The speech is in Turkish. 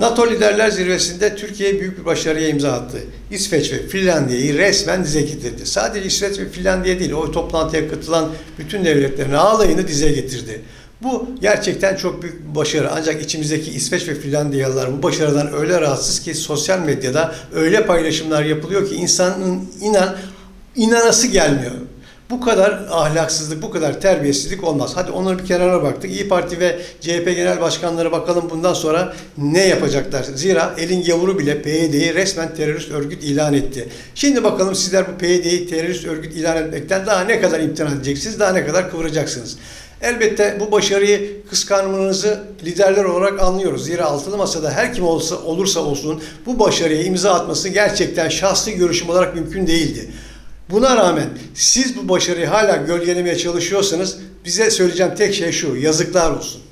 NATO Liderler Zirvesi'nde Türkiye büyük bir başarıya imza attı. İsveç ve Finlandiya'yı resmen dize getirdi. Sadece İsveç ve Finlandiya değil, o toplantıya katılan bütün devletlerin ağlayını dize getirdi. Bu gerçekten çok büyük bir başarı. Ancak içimizdeki İsveç ve Finlandiyalılar bu başarıdan öyle rahatsız ki sosyal medyada öyle paylaşımlar yapılıyor ki insanın inan inanası gelmiyor. Bu kadar ahlaksızlık, bu kadar terbiyesizlik olmaz. Hadi onları bir kenara baktık. İyi Parti ve CHP genel başkanları bakalım bundan sonra ne yapacaklar. Zira elin gavuru bile PYD'yi resmen terörist örgüt ilan etti. Şimdi bakalım sizler bu PYD'yi terörist örgüt ilan etmekten daha ne kadar imtina edeceksiniz, daha ne kadar kıvıracaksınız. Elbette bu başarıyı kıskanmanızı liderler olarak anlıyoruz. Zira altılı masada her kim olsa olursa olsun bu başarıya imza atması gerçekten şahsi görüşüm olarak mümkün değildi. Buna rağmen siz bu başarıyı hala gölgelemeye çalışıyorsanız bize söyleyeceğim tek şey şu. Yazıklar olsun.